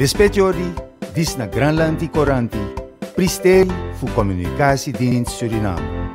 Lispetiori, dis na Granlandi Coranti, pristeri fu Communicatiedienst Suriname.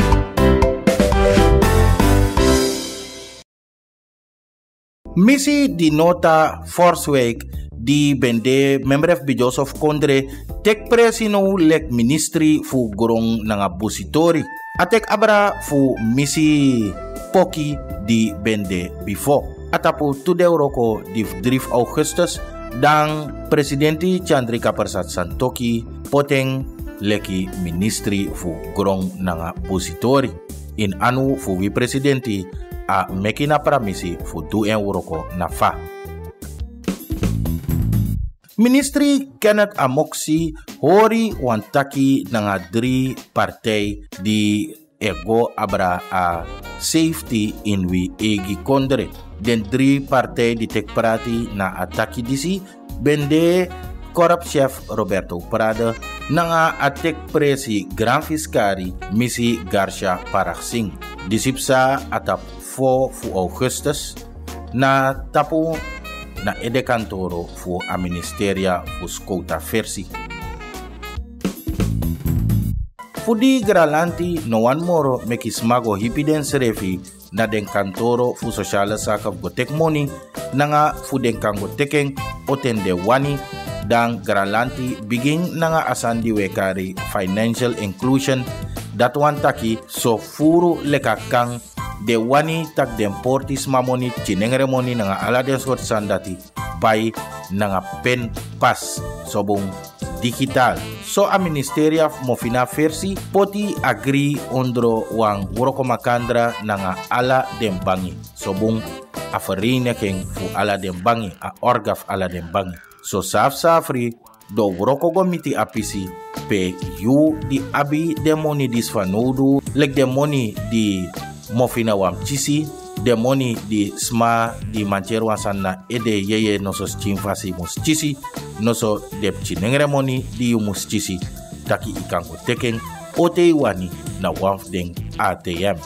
Misi di nota Force Week di bende member of Joseph Kondre tek presino lek ministry fu gorong nanga busitori. Atek abra fu misi poki di bende before. Atapu tude roko di 3 Augustus dan presidenti Chandrika Persat Santoki poteng leki ministry fu gorong nanga busitori. In anu fu wi presidenti a mekina pramisi fu du en wuroko na fa. Ministri Kenneth Amoksi hori wantaki nanga drie partij di ego abra a safety in wi egi kondre. Den drie partij di tek prati na ataki disi bende korp chef Roberto Prada nanga atek presi Grand Fiscari misi Garcia Paraxing. Disipsa atap 4 fu Augustus na tapu na ede kantoro fu a ministeria fu skouta versi. Fudi gralanti no wan moro meki smago hipiden serefi na den kantoro fu sociale saka go tek money nanga fu den kango tekeng oten de wani dan gralanti begin nanga asandi wekari financial inclusion dat wan taki so furu leka kang de wani tak den portis mamoni cinengre moni nanga ala den sort sandati bai nanga pen pas sobung digital. So a ministeria mofina versi poti agri ondro wang woroko makandra nanga ala den bangi. Sobung afarine ken fu ala den bangi a orgaf ala den bangi. So saf safri do woroko gomiti apisi pe yu di abi de moni disfanudu lek de moni di mofina wam chisi de moni di sma di mancher wasanna ede yeye noso chimfasi mus chisi noso de chinengre moni di mus chisi taki ikango teken ote wani na wamf den ATM.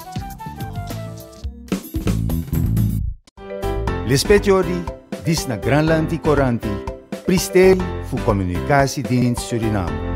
Lispetiori, dis na Granlandi Coranti, pristeri fu Communicatiedienst Suriname.